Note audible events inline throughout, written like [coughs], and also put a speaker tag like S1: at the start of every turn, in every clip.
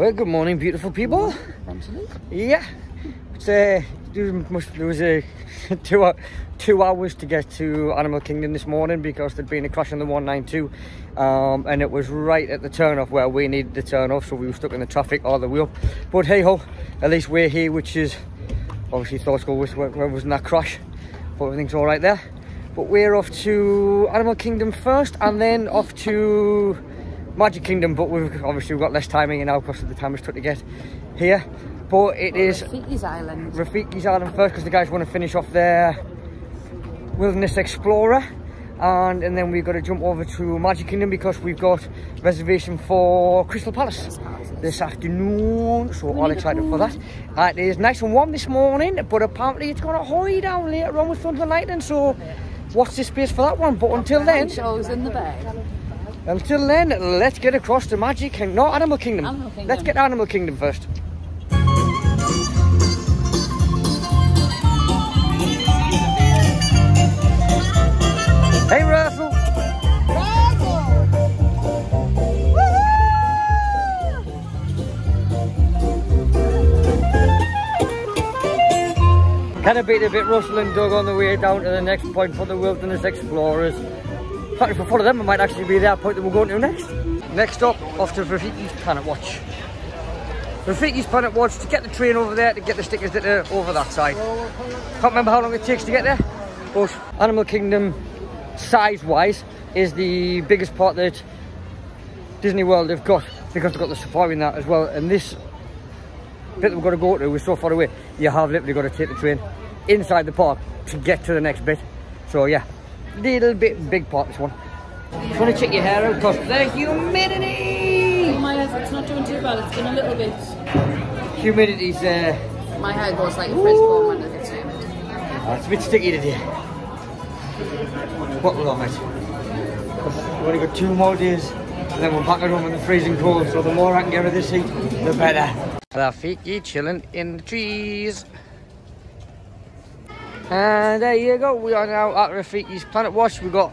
S1: Well, good morning, beautiful people. Yeah, it's uh, there was a [laughs] two two hours to get to Animal Kingdom this morning because there'd been a crash on the 192, um, and it was right at the turn off where we needed to turn off, so we were stuck in the traffic all the way up. But hey ho, at least we're here, which is obviously thoughts go with where wasn't that crash, but everything's all right there. But we're off to Animal Kingdom first, and then off to Magic Kingdom, but we've obviously we've got less timing and now because of the time it's took to get here. But it is
S2: Rafiki's Island.
S1: Rafiki's Island first because the guys want to finish off their Wilderness Explorer. And, and then we've got to jump over to Magic Kingdom because we've got reservation for Crystal Palace this afternoon. So we all excited for that. Uh, it is nice and warm this morning, but apparently it's going to hoy down later on with thunder and lightning. So watch this space for that one. But until then,
S2: shows in the bag.
S1: Until then, let's get across to Magic Kingdom. No, Animal Kingdom.
S2: Animal Kingdom.
S1: Let's get to Animal Kingdom first. Hey, Russell. Kind of beat a bit Russell and Doug on the way down to the next point for the Wilderness Explorers. Fact, if I follow them, I might actually be that point that we're going to next. Next up, off to Rafiki's Planet Watch. Rafiki's Planet Watch to get the train over there to get the stickers that are over that side. Can't remember how long it takes to get there, but Animal Kingdom, size-wise, is the biggest part that Disney World have got because they've got the safari in that as well. And this bit that we've got to go to is so far away, you have literally got to take the train inside the park to get to the next bit. So yeah, little bit big part this one. Just want to check your hair out because the humidity!
S2: Oh My hair, it's not doing too bad. It's been a little bit.
S1: Humidity's uh,
S2: My hair goes like a frisbee when it gets humid.
S1: oh, it's a bit sticky today. Buckle on mate. We've only got two more days and then we're back at home in the freezing cold so the more I can get rid of this heat, the better. Rafiki chilling in the trees. And there you go, we are now at Rafiki's Planet Watch. We've got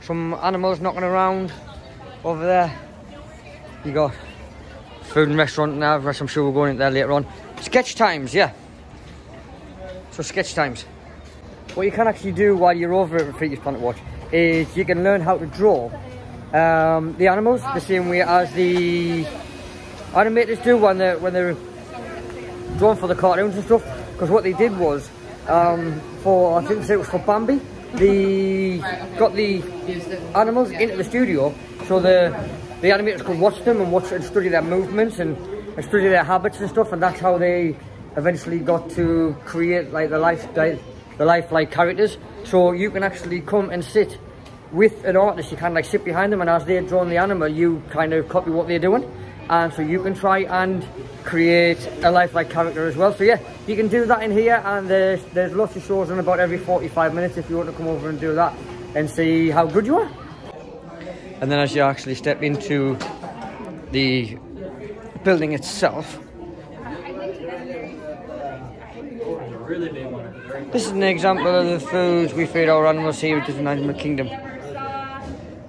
S1: some animals knocking around over there. You got food and restaurant now, I'm sure we're going in there later on. Sketch times, yeah. So sketch times. What you can actually do while you're over at Rafiki's Planet Watch is you can learn how to draw um, the animals the same way as the animators do when they're when they're drawn for the cartoons and stuff. Because what they did was um, for I think it was for Bambi, they got the animals into the studio so the the animators could watch them and watch and study their movements and, and study their habits and stuff, and that's how they eventually got to create like the life the lifelike characters. So you can actually come and sit with an artist, you kind of like sit behind them and as they're drawing the animal, you kind of copy what they're doing. And so you can try and create a lifelike character as well. So yeah, you can do that in here and there's, there's lots of shows on about every 45 minutes if you want to come over and do that and see how good you are. And then as you actually step into the building itself, This is an example of the foods we feed our animals here at Disney Animal Kingdom.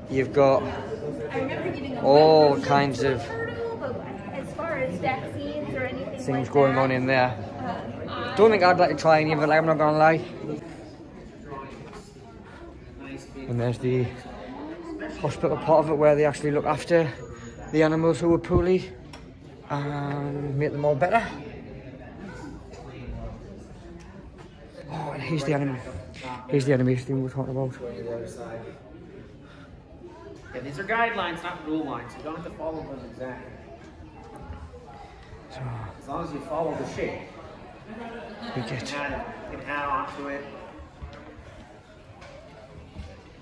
S1: You've got all kinds of
S3: vaccines or anything
S1: things
S3: like
S1: going
S3: that,
S1: on in there. Don't think I'd like to try any of it, like, I'm not gonna lie. And there's the hospital part of it where they actually look after the animals who are poorly and make them all better. Oh, and here's the anim here's the animation thing we're talking about.
S4: Yeah, these are guidelines, not rule lines. You don't have to follow them exactly.
S1: So
S4: As long as you follow the shape.
S1: we
S4: You
S1: get
S4: can add, you can add onto it.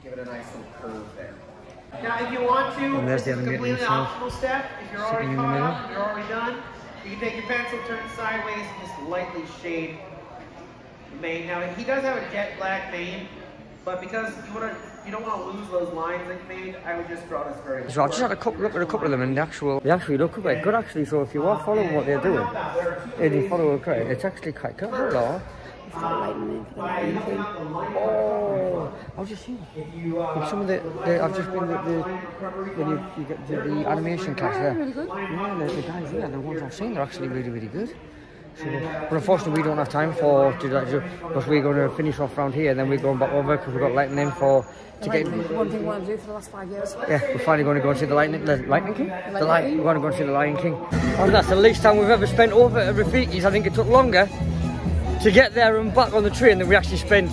S4: Give it a nice little curve there. Now, if you want to,
S1: And there's
S4: this
S1: the
S4: is a completely optional step. If you're already
S1: sitting
S4: caught
S1: middle.
S4: up, you're already done, you can take your pencil, turn it sideways, and just lightly shade the mane. Now, he does have a jet black mane, but because you want to, you don't want to lose those lines that you made, I would just draw this very.
S1: So I've just had a couple, look at a couple of them and the actual, they actually look quite good actually. So if you are following what they're doing, and you follow it correct, it's actually quite good. Hold on. Oh, I was just seeing. With some of the, the I've just been the, the when you, you get the, the animation class there. Yeah, the, the guys there, the ones I've seen, they're actually really, really good. But unfortunately, we don't have time for to do that because we're going to finish off round here, and then we're going back over because we've got lightning in for to get.
S2: One thing we want to do for the last five years.
S1: Yeah, we're finally going to go and see the Lightning, the Lightning King. The
S2: Lightning
S1: light, we're going to go and see the Lion King. And that's the least time we've ever spent over at Rafiki's. I think it took longer to get there and back on the train than we actually spent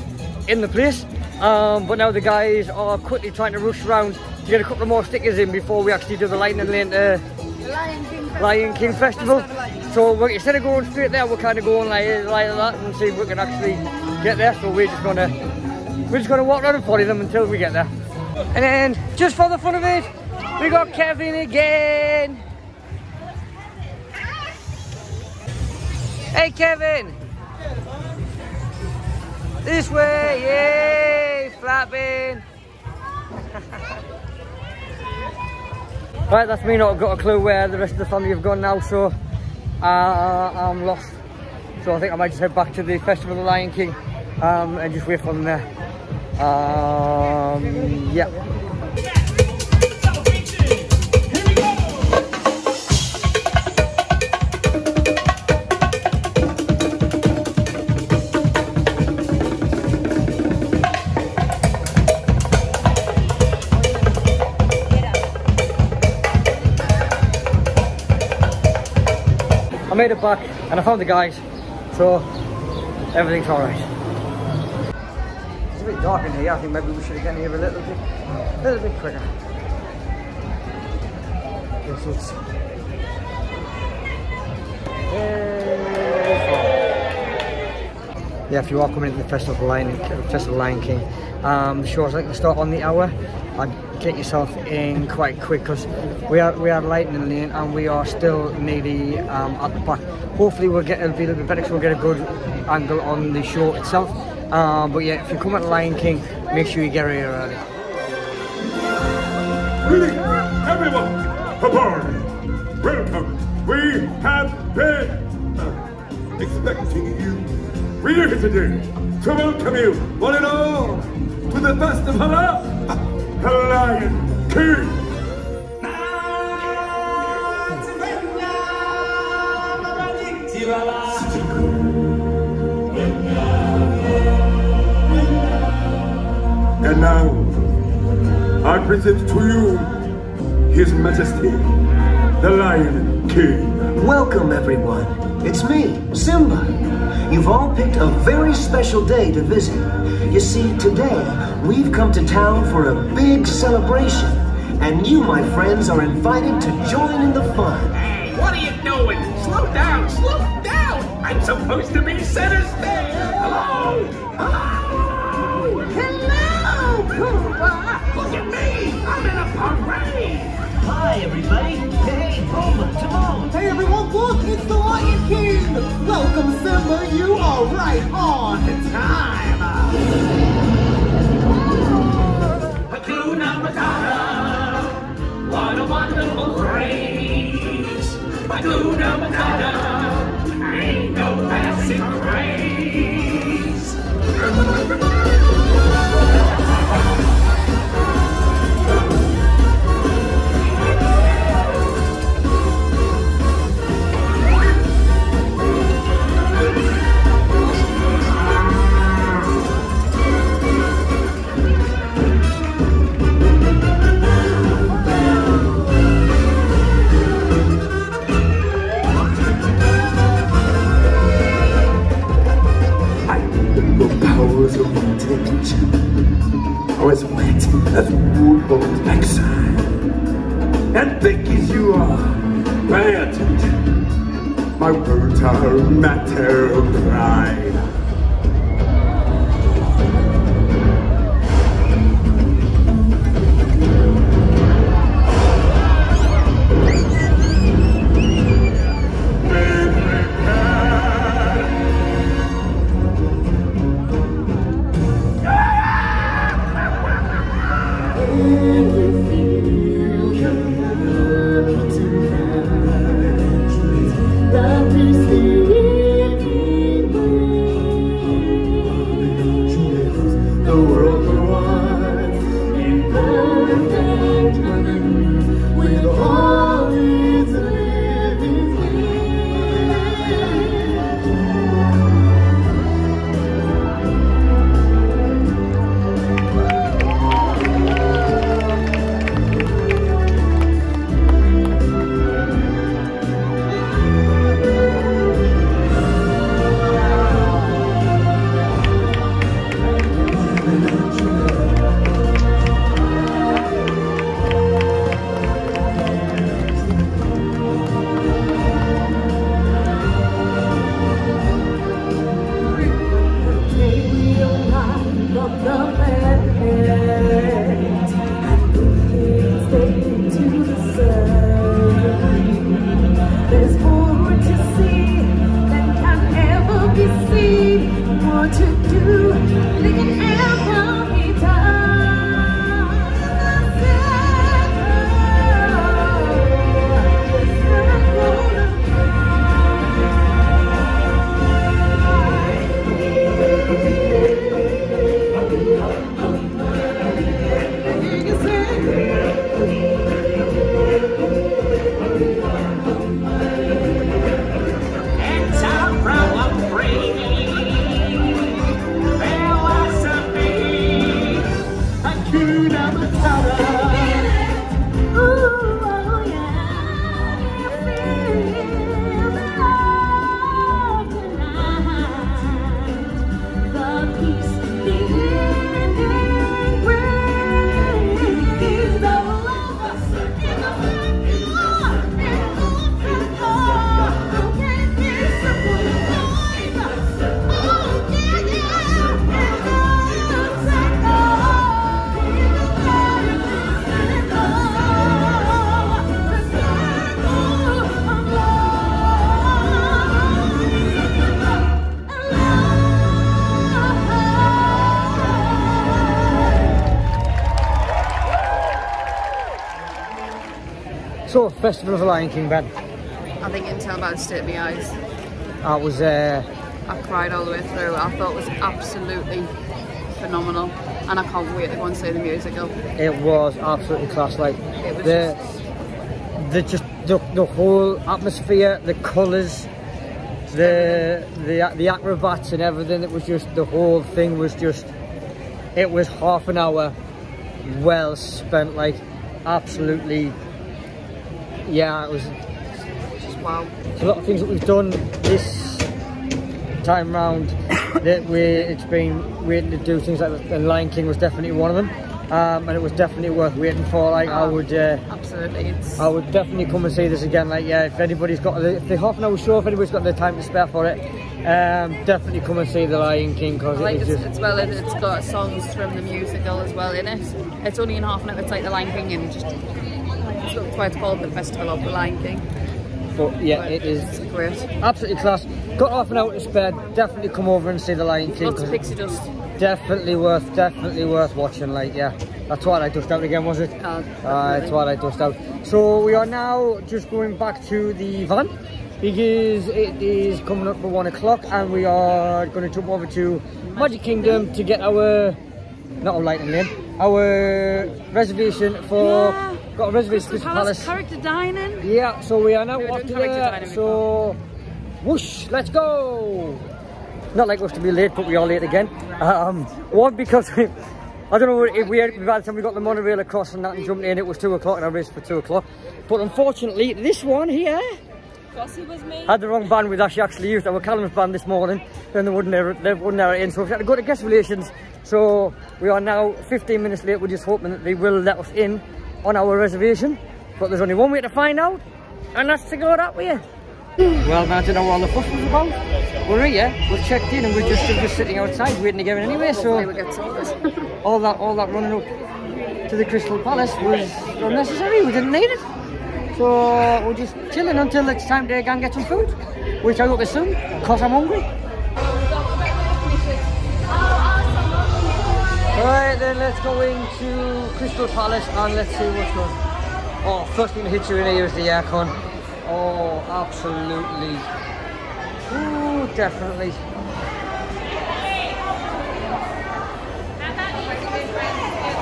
S1: in the place. Um, but now the guys are quickly trying to rush around to get a couple of more stickers in before we actually do the Lightning Lane uh,
S2: Lion King.
S1: Lion King Festival. So instead of going straight there, we're kind of going like, like that and see if we can actually get there. So we're just gonna we're just gonna walk around and follow them until we get there. And then just for the fun of it, we got Kevin again. Hey Kevin. This way, yay, flapping. [laughs] Right, that's me not got a clue where the rest of the family have gone now, so uh, I'm lost. So I think I might just head back to the Festival of the Lion King um, and just wait for them there. Um, yeah. I made it back and I found the guys, so everything's alright. It's a bit dark in here, I think maybe we should have gotten here a little bit, a little bit quicker. Yes, it's... Yeah, if you are coming to the Festival of Lion, Festival Lion King, um, the show's like to start on the hour. Get yourself in quite quick because we are we are lightning lane and we are still nearly um, at the back. Hopefully we'll get it'll be a little bit better, so we'll get a good angle on the show itself. Um, but yeah, if you come at Lion King, make sure you get here early.
S5: Greetings, everyone, aboard. Welcome. We have been uh, expecting you. We are here today to welcome you, one and all, to the festival of Lion King. And now, I present to you His Majesty, the Lion King.
S6: Welcome, everyone. It's me, Simba. You've all picked a very special day to visit. You see, today, we've come to town for a big celebration. And you, my friends, are invited to join in the fun.
S7: Hey, what are you doing? Slow down, slow down! I'm supposed to be center stage! Hello? Hello? Hello, Pumbaa! Look at me! I'm in a parade!
S6: Hi, everybody. Hey, Pumbaa, Timon.
S4: Hey everyone, look, it's the Lion King! Welcome, Simba, you are right on time!
S7: What a wonderful phrase! Hakuna Matata! Ain't no passing craze!
S1: Festival of the Lion King, Ben.
S2: I think you can tell by the state of my eyes.
S1: I was uh,
S2: I cried all the way through. I thought it was absolutely phenomenal. And I can't wait to go and see the musical.
S1: it was absolutely class. Like
S2: It was
S1: the the just the, the whole atmosphere, the colours, the the the acrobats and everything. It was just the whole thing was just. It was half an hour, well spent. Like absolutely. Yeah, it was
S2: Just wow.
S1: a lot of things that we've done this time round [coughs] that we it's been waiting to do things like that, and Lion King was definitely one of them um, and it was definitely worth waiting for like I would uh,
S2: Absolutely. It's
S1: I would definitely come and see this again like yeah if anybody's got the, if the half an hour show if anybody's got the time to spare for it um, definitely come and see the Lion King because
S2: like
S1: it
S2: it's,
S1: just
S2: it's well it, it's got songs from the musical as well in it. It's only in half an hour. It's like the Lion King and just that's why it's called the Festival of the Lion King.
S1: but yeah
S2: But
S1: it is
S2: great.
S1: absolutely class got half an hour to spare definitely come over and see the Lion King
S2: Lots of pixie dust.
S1: definitely worth definitely worth watching like yeah that's what I just out again was it
S2: Uh,
S1: Uh, it's what I dust out. So we are now just going back to the van because it is coming up for one o'clock and we are going to jump over to Magic Kingdom to get our, not our Lightning Lane, our reservation for,
S2: Yeah.
S1: Got a reservation Crystal Palace. Palace.
S2: character dining.
S1: Yeah, so we are now
S2: We were
S1: off to there. So, whoosh, let's go. Not like us to be late, but we are late again. Um, one because we, I don't know if we had, by the time we got the monorail across and that and jumped in, it was two o'clock and I raced for two o'clock. But unfortunately, this one here
S3: was
S1: had the wrong band with. She actually used our Callum's band this morning, then they wouldn't have, they wouldn't have it in. So we had to go to guest relations. So we are now 15 minutes late. We're just hoping that they will let us in on our reservation. But there's only one way to find out, and that's to go that way. Well, man, I don't know what all the fuss was about. We're here, we're checked in, and we're just, we're just sitting outside waiting to get in anyway. So [laughs] all that, all that running up to the Crystal Palace was unnecessary. We didn't need it. So we're just chilling until it's time to go and get some food, which I hope is soon, cause I'm hungry. Alright then let's go into Crystal Palace and let's see what's going on. Oh, first thing that hits you in here is the aircon. Oh, absolutely. Ooh, definitely.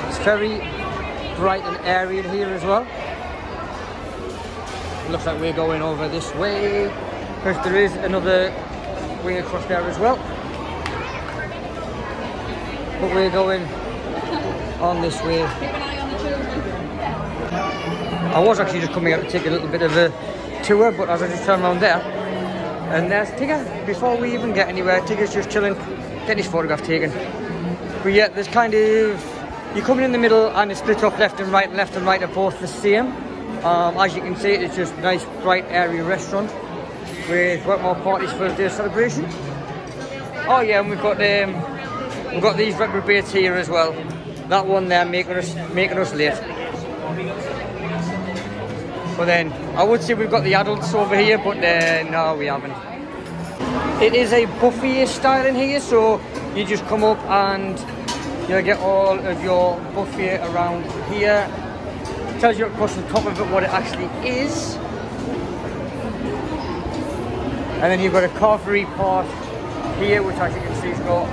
S1: It's very bright and airy in here as well. Looks like we're going over this way. Because there is another wing across there as well. But we're going on this way. I was actually just coming out to take a little bit of a tour, but as I just turned around there, and there's Tigger. Before we even get anywhere, Tigger's just chilling, getting his photograph taken. But yeah, there's kind of you come in the middle and it's split off left and right, and left and right are both the same. Um, as you can see, it's just a nice, bright, airy restaurant with what more parties for the celebration. Oh yeah, and we've got um, we've got these reprobates here as well. That one there making us making us late. But then I would say we've got the adults over here, but uh, no, we haven't. It is a buffet style in here, so you just come up and you'll get all of your buffet around here. Tells you across the top of it what it actually is. And then you've got a carvery part here, which as you can see has got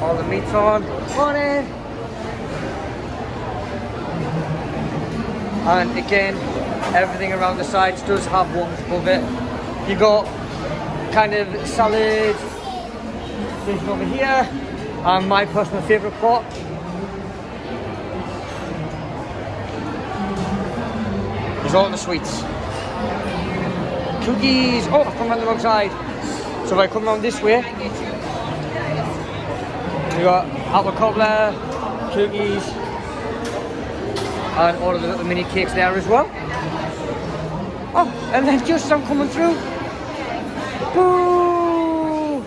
S1: all the meats on. On it. And again, everything around the sides does have ones above it. You got kind of salad things over here. And my personal favourite part. Is all the sweets. Cookies. Oh, I've come around the wrong side. So if I come around this way, we got apple cobbler, cookies, and all of the little mini cakes there as well. Oh, and then just I'm coming through, boo!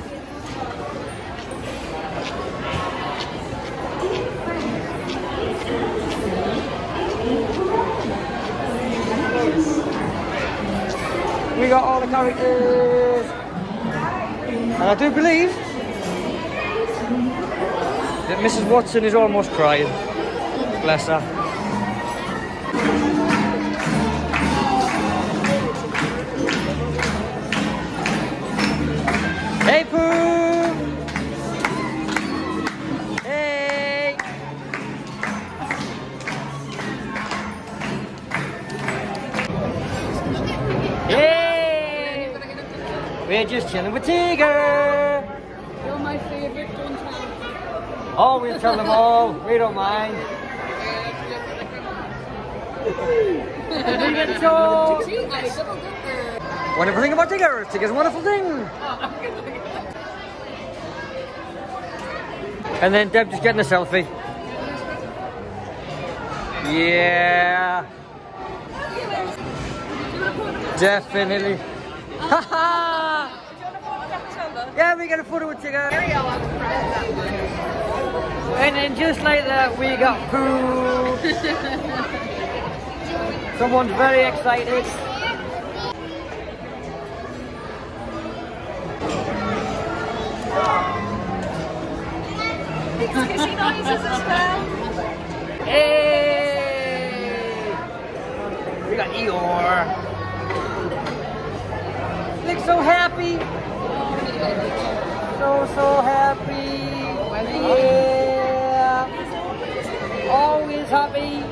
S1: We got all the characters. And I do believe that Mrs. Watson is almost crying. Bless her. Hey, Pooh! Hey! Hey! We're just chilling with Tigger!
S2: You're my favourite, don't tell.
S1: Oh, we'll tell them all. We don't mind. Tigger show! Wonderful thing about Tigger. Tigger's a wonderful thing. And then Deb just getting a selfie. Yeah. Definitely. Haha! yeah, we got a photo with Tigger. And then just like that, we got Pooh. [laughs] Someone's very excited.
S3: Squishy noises as well.
S1: Hey! We got Eeyore. Looks so happy. So, so happy. Yeah. Always.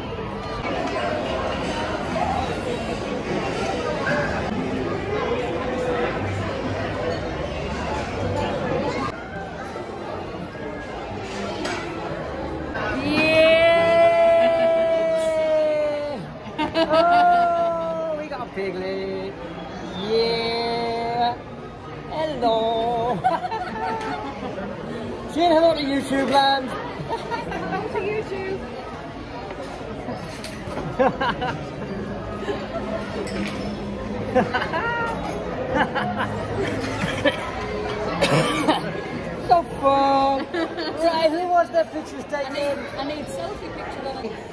S1: Yeah! [laughs] oh, we got a piglet. Yeah. Hello. [laughs] Say hello to YouTube land.
S3: Hello to YouTube.
S1: So fun. [laughs] right, who wants their pictures taken?
S2: I need selfie picture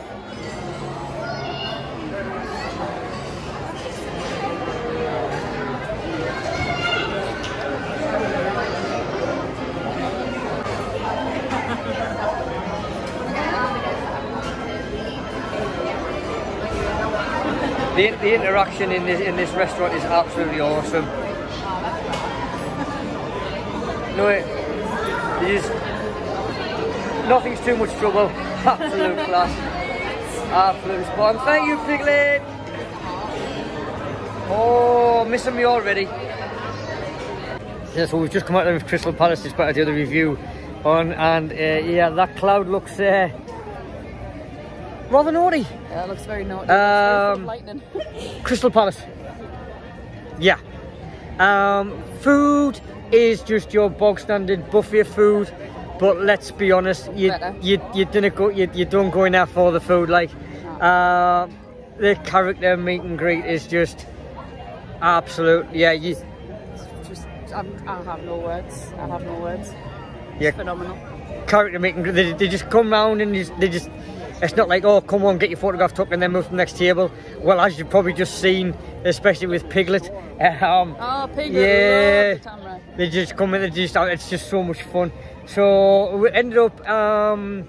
S1: The, the interaction in this in this restaurant is absolutely awesome. No, it is nothing's too much trouble. Absolute [laughs] class. Absolute spot. Thank you, Piglet. Oh, missing me already. Yeah, so we've just come out of Crystal Palace despite I did a review on, and uh, yeah, that cloud looks uh, rather naughty.
S2: Yeah, it looks very naughty. It's very
S1: Um,
S2: lightning. [laughs]
S1: Crystal Palace. Yeah. Um, food is just your bog standard buffet food, but let's be honest, you
S2: Better.
S1: you you didn't go you, you don't go in there for the food. Like, uh, the character meet and greet is just absolute. Yeah, you
S2: Just, I'm, I have no words. I have no words.
S1: yeah
S2: Phenomenal.
S1: character meet and greet. They, they just come round and just, they just It's not like, oh, come on, get your photograph took and then move to the next table. Well, as you've probably just seen, especially with Piglet, um,
S2: Oh, Piglet,
S1: yeah,
S2: the
S1: they just come in, they just, it's just so much fun. So we ended up, um,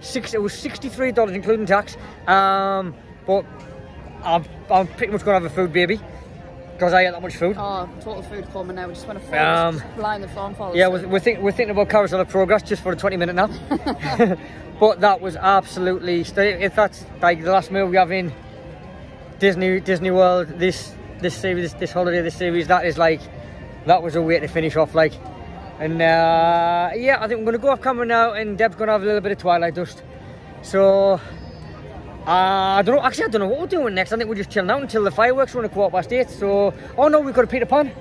S1: six, it was $63 including tax, um, but I'm, I'm pretty much going to have a food baby because I ate that much food.
S2: Oh, total food coma now. We just want to fall,
S1: Um,
S2: just lie on the fall
S1: Yeah, we're, we're, think, we're thinking about Carousel of Progress just for a 20 minute nap. [laughs] [laughs] but that was absolutely, if that's like the last meal we have in Disney Disney World, this this series, this, this holiday, this series, that is like, that was a way to finish off like. And uh, yeah, I think going to go off camera now and Deb's to have a little bit of Twilight Dust. So, uh, I don't know, actually I don't know what we're doing next. I think we're just chilling out until the fireworks run a quarter past eight. So, oh no, we've got a Peter Pan.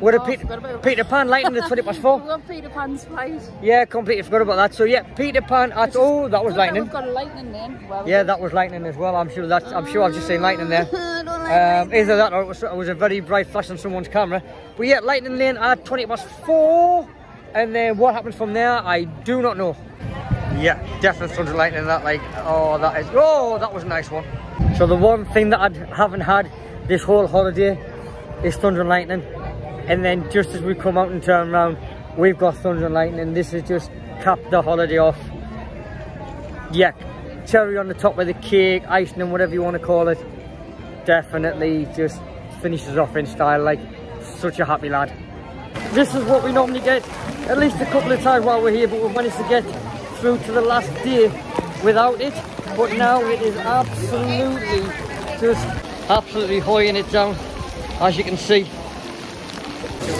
S1: We're
S2: Oh,
S1: a Pe-
S2: forgot about-
S1: Peter Pan lighting at 20 past four. [laughs]
S2: We love Peter Pan's flight.
S1: Yeah, completely forgot about that. So yeah, Peter Pan at oh that was
S2: that
S1: lightning.
S2: We've got a lightning then. Well,
S1: Yeah, that was lightning as well. I'm sure that's I'm sure I've just seen lightning there. [laughs]
S2: Like
S1: Um, either that or it was, it was a very bright flash on someone's camera. But yeah, lightning lane at 20 past four. And then what happens from there, I do not know. Yeah, definitely thunder lightning that like oh that is oh that was a nice one. So the one thing that I haven't had this whole holiday is thunder and lightning. And then just as we come out and turn around, we've got thunder and lightning. This has just capped the holiday off. Yeah, cherry on the top of the cake, icing and whatever you want to call it. Definitely just finishes off in style like such a happy lad. This is what we normally get at least a couple of times while we're here, but we've managed to get through to the last day without it. But now it is absolutely just absolutely hoying it down, as you can see. I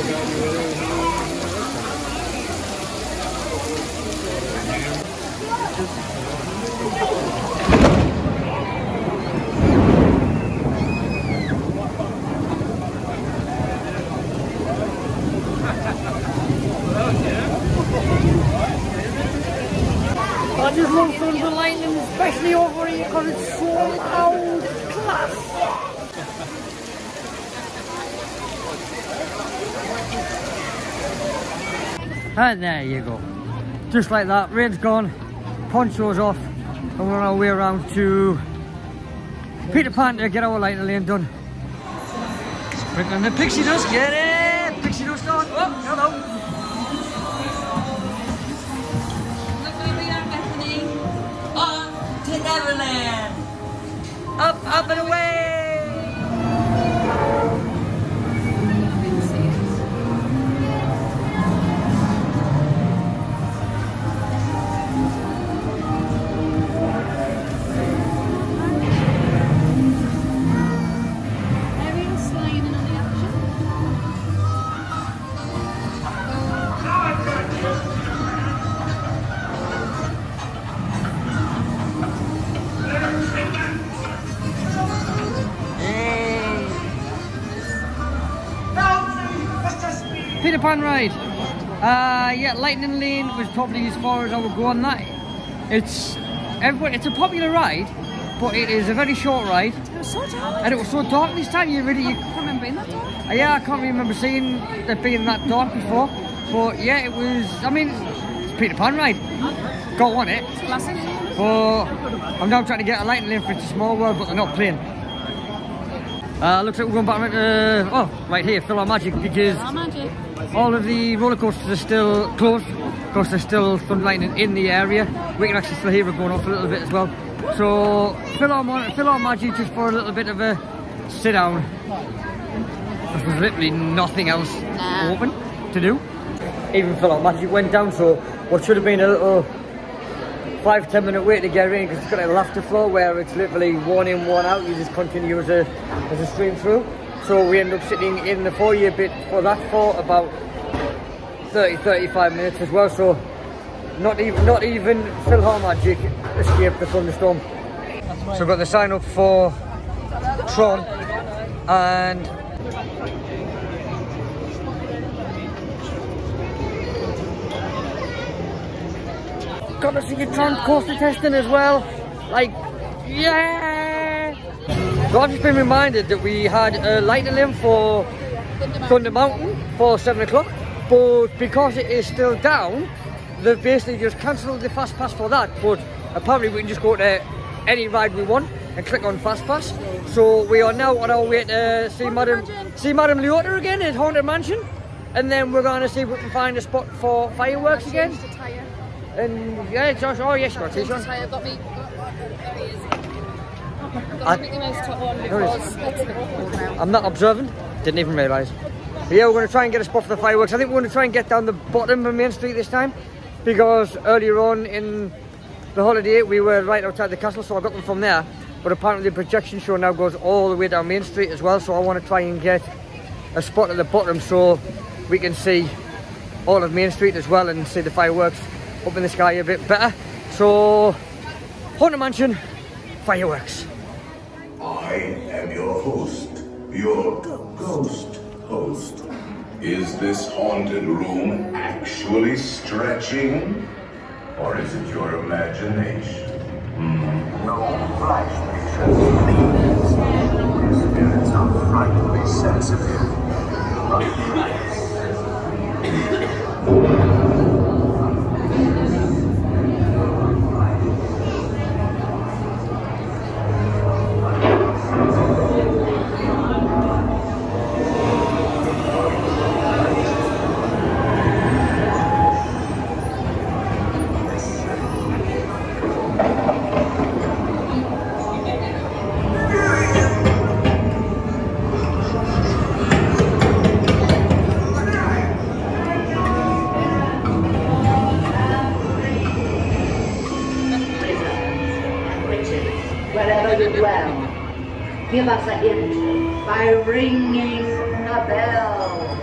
S1: just love Thunder Lightning, especially over here because it's so loud. Class. And there you go. Just like that, rain's gone, poncho's off, and we're on our way around to Peter Pan to get our light lane done. Sprinkling the pixie dust, get it! Pixie dust on. Oh, hello.
S8: Neverland.
S1: Up, up and away! Pan ride. Uh, yeah, Lightning Lane was probably as far as I would go on that. It's everyone. It's a popular ride, but it is a very short ride,
S2: It was so dark.
S1: and it was so dark this time. You really, you,
S2: I can't remember being that dark.
S1: uh, yeah, I can't remember seeing it being that dark before. But yeah, it was. I mean, it's Peter Pan ride. Got on it.
S2: Classic.
S1: But I'm now trying to get a Lightning Lane for It's a Small World, but they're not playing. Uh, looks like we're going back right to, oh, right here, Phil Magic, because
S2: magic.
S1: All of the roller coasters are still closed because there's still thunder lightning in the area. We can actually still hear it going off a little bit as well. So fill our, PhilharMagic just for a little bit of a sit down. There's literally nothing else
S2: Nah.
S1: open to do. Even PhilharMagic went down, so what should have been a little five ten minute wait to get in because it's got a laughter floor where it's literally one in one out you just continue as a as a stream through so we end up sitting in the foyer bit for that for about 30 35 minutes as well so not even not even PhilharMagic escaped the thunderstorm so we've got the sign up for Tron and got to see your Tron coaster testing as well. Like, yeah! So I've just been reminded that we had a lightning lane for Thunder Mountain for 7 o'clock, but because it is still down, they've basically just cancelled the fast pass for that, but apparently we can just go to any ride we want and click on fast pass. So we are now on our way to see Madam see Madam Leota again at Haunted Mansion, and then we're going to see if we can find a spot for fireworks again.
S2: Changed the tyre.
S1: And yeah, Josh, oh yes, you got a t-shirt.
S2: Got me. There he is. Got
S1: I-
S2: the Mickey Mouse top on
S1: There
S2: because
S1: is.
S2: it's a bit cold now.
S1: I'm not observing. Didn't even realise. But yeah, we're going to try and get a spot for the fireworks. I think we're going to try and get down the bottom of Main Street this time because earlier on in the holiday we were right outside the castle, so I got them from there. But apparently the projection show now goes all the way down Main Street as well, so I want to try and get a spot at the bottom so we can see all of Main Street as well and see the fireworks up in the sky a bit better. So, Haunted Mansion, fireworks.
S9: I am your host, your ghost host. Is this haunted room actually stretching? Or is it your imagination? Hmm. No flash pictures, please. Your spirits are frightfully sensitive.
S10: Give us a hint by ringing a bell.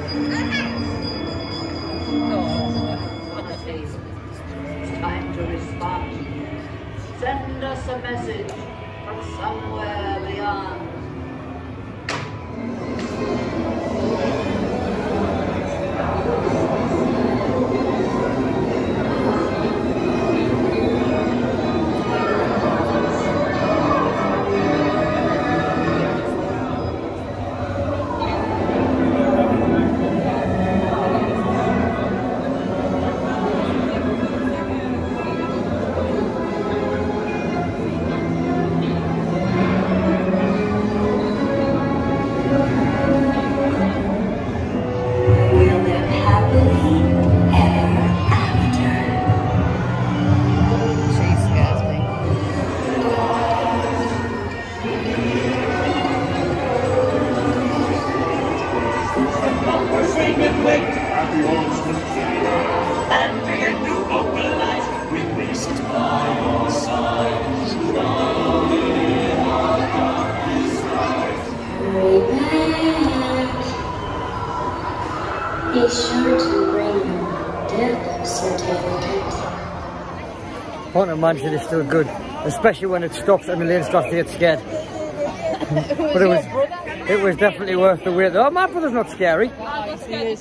S10: It's time to respond. Send us a message from somewhere
S1: Mansion is still good, especially when it stops and Elaine starts to get scared. [laughs] but it was, it was definitely worth the wait. Oh, my brother's not scary.
S2: Scary.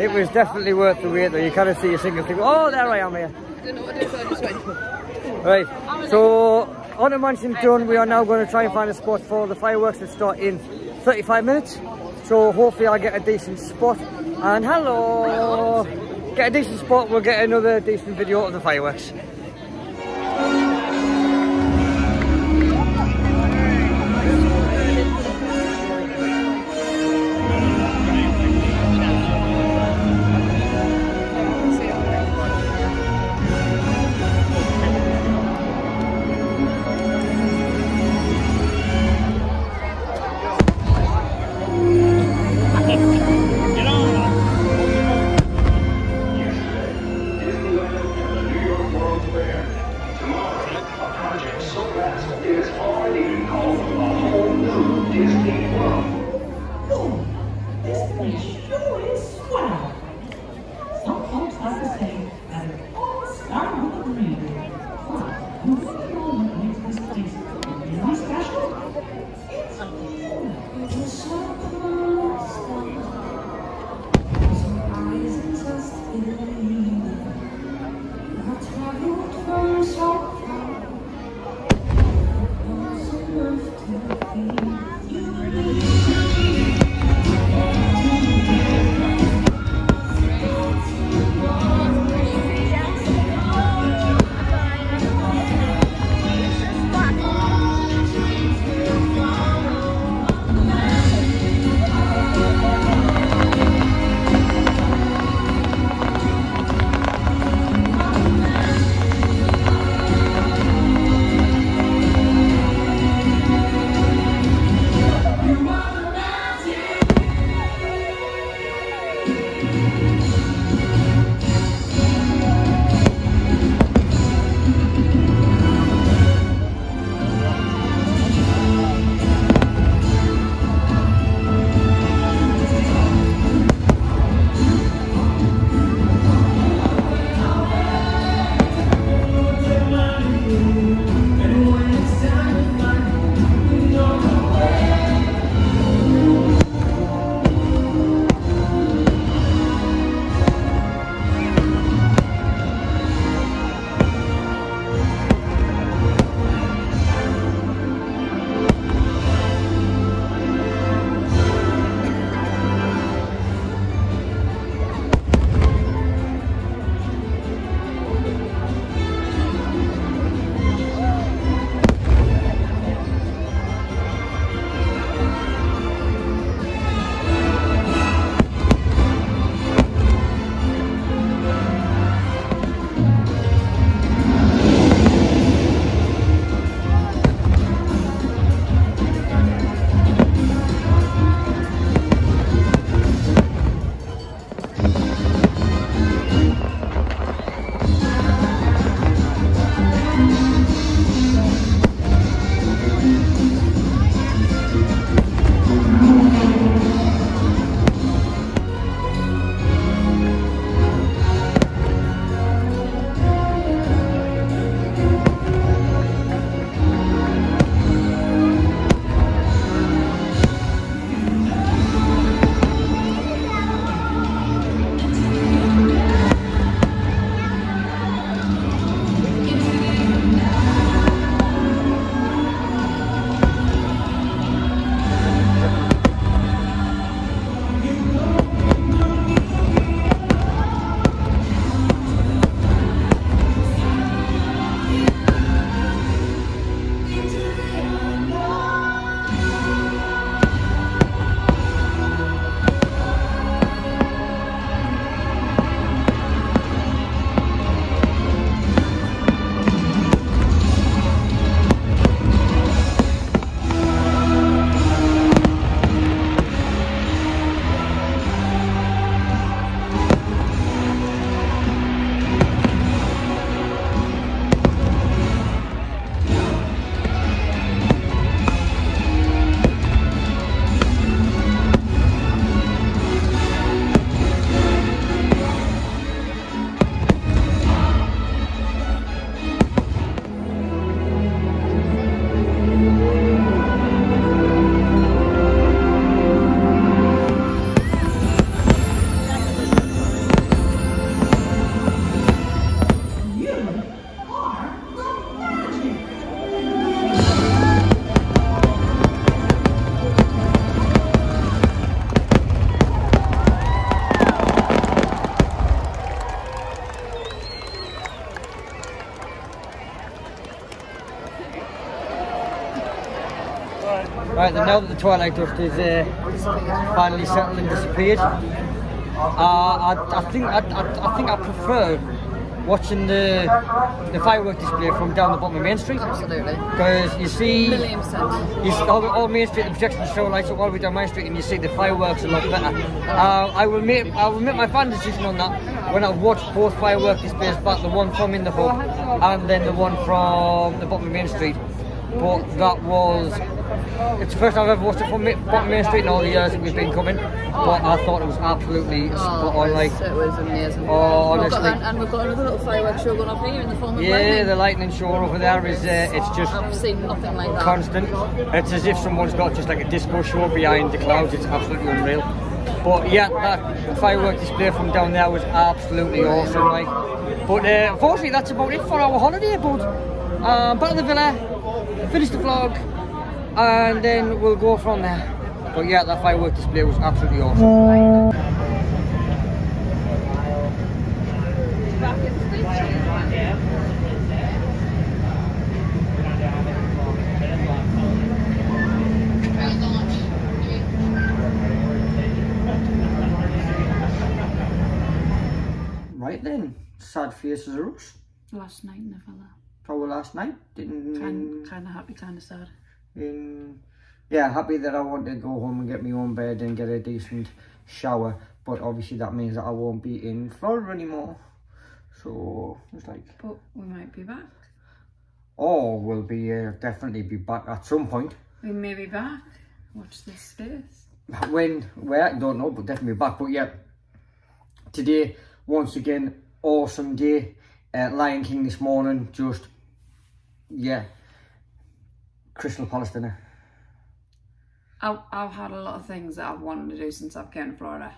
S1: It was definitely worth the wait though. You kind of see a single thing. Oh, there I am here.
S2: Don't know to so I just went.
S1: Right, so Haunted Mansion done. We are now going to try and find a spot for the fireworks that start in 35 minutes. So hopefully I'll get a decent spot. And hello! Get a decent spot, we'll get another decent video of the fireworks. Now that the twilight dust is uh, finally settled and disappeared, uh, I, I think I, I, I think I prefer watching the the firework display from down the bottom of Main Street.
S2: Absolutely.
S1: Because you see,
S2: Million percent.
S1: you see all, the- all Main Street, the projection show lights up all the way down Main Street, and you see the fireworks a lot better. Uh, I will make I will make my final decision on that when I've watched both firework displays back, the one from in the hub and then the one from the bottom of Main Street. But that was it's the first time I've ever watched it from Ma- bottom Main Street in all the years that we've been coming. But I thought it was absolutely spot on. Like,
S2: it was amazing.
S1: Oh,
S2: We've got,
S1: honestly.
S2: and, we've got another little fireworks show going up here in the form of
S1: yeah,
S2: lightning.
S1: the lightning show over there is uh, it's just
S2: I've seen nothing like that.
S1: constant. It's as if someone's got just like a disco show behind the clouds. It's absolutely unreal. But yeah, that firework display from down there was absolutely awesome. Like, but uh, unfortunately, that's about it for our holiday. But um, back to the villa, finish the vlog, and then we'll go from there. But yeah, that firework display was absolutely awesome. Right then, sad faces are us.
S2: Last night in the villa.
S1: Probably last night. Didn't.
S2: Kind, kind of happy, kind of sad.
S1: In yeah happy that I want to go home and get my own bed and get a decent shower but obviously that means that I won't be in Florida anymore so it's like
S2: But we might be back.
S1: oh we'll be uh, definitely be back at some point
S2: We may be back. Watch this space.
S1: when where I don't know but definitely back but yeah today once again awesome day uh, Lion King this morning just yeah Crystal Palace dinner
S2: I've, I've had a lot of things that I've wanted to do since I've came to Florida.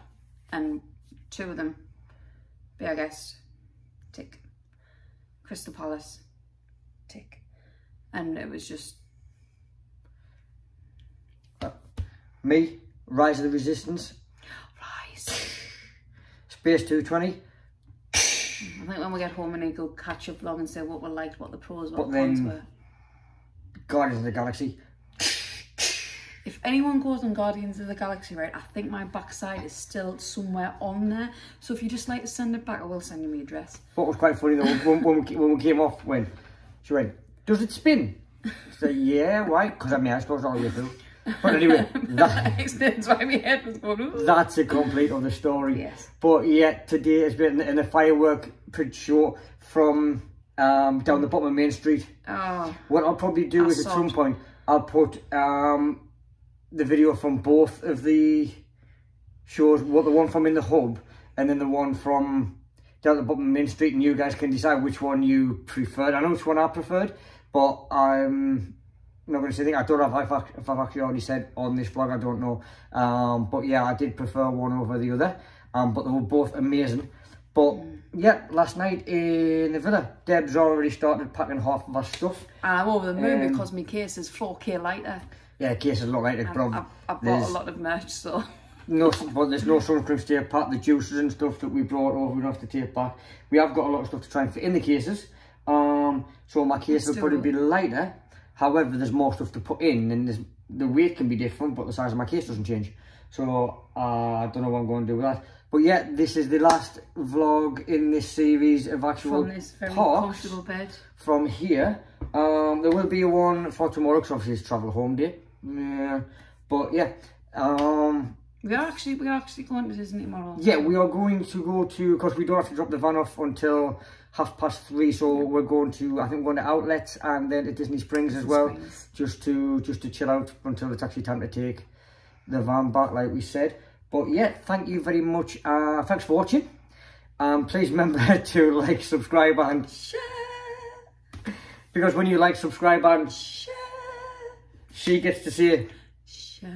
S2: And two of them, be our guest, tick. Crystal Palace, tick. And it was just,
S1: me Rise of the Resistance
S2: rise.
S1: Space 220
S2: I think when we get home, we need to go catch up vlog and say what we liked, what the pros, what
S1: But
S2: the cons were.
S1: Guardians of the Galaxy
S2: If anyone goes on Guardians of the Galaxy, right, I think my backside is still somewhere on there. So if you just like to send it back, I will send you my address.
S1: What was quite funny though, when, when, we, when we came off, when she went, does it spin? I said, yeah, why? Because I mean, I suppose all the way through. But anyway, [laughs] that,
S2: that explains why my head was going, "Ooh."
S1: that's a complete other story.
S2: Yes.
S1: But yeah, today has been in a firework pretty show from um, down the bottom of Main Street.
S2: Oh,
S1: What I'll probably do is at some point, I'll put um, the video from both of the shows, what the one from in the hub and then the one from down the bottom of Main Street and you guys can decide which one you preferred. I know which one I preferred, but I'm not going to say anything. I don't know if I've, if I've actually already said on this vlog, I don't know. Um, but yeah, I did prefer one over the other, um, but they were both amazing. But yeah, last night in the villa, Deb's already started packing half of her stuff.
S2: and I'm over the moon
S1: Um,
S2: because my case is 4K lighter.
S1: Yeah, case is like it,
S2: I've,
S1: but
S2: I've, I've bought
S1: there's
S2: a lot of merch, so
S1: no, but there's no sunscreen to take back. The juices and stuff that we brought over, we don't have to take back. We have got a lot of stuff to try and fit in the cases. Um, so my case will probably be lighter. However, there's more stuff to put in, and the weight can be different, but the size of my case doesn't change. So uh, I don't know what I'm going to do with that. But yeah, this is the last vlog in this series of actual
S2: from this very bed.
S1: from here. Um, there will be one for tomorrow because obviously it's travel home day. Yeah, but yeah, um,
S2: We are actually we are actually going to Disney tomorrow.
S1: yeah, we are going to go to because we don't have to drop the van off until half past three. So we're going to I think we're going to outlets and then to Disney Springs as well,
S2: Springs.
S1: just to just to chill out until it's actually time to take the van back, like we said. But yeah, thank you very much. Uh, thanks for watching. Um, please remember [laughs] to like, subscribe, and
S2: Share,
S1: because when you like, subscribe, and
S2: share,
S1: she gets to see it.
S2: share.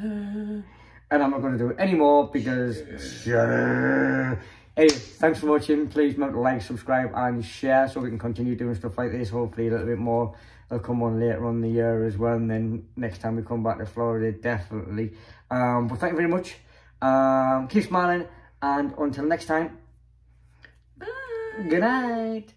S1: and I'm not going to do it anymore because share. Anyway, thanks for watching. Please remember to like, subscribe, and share so we can continue doing stuff like this. Hopefully, a little bit more will come on later on in the year as well. And then next time we come back to Florida, definitely. Um, but thank you very much. Um, keep smiling, and until next time,
S2: Bye.
S1: good night.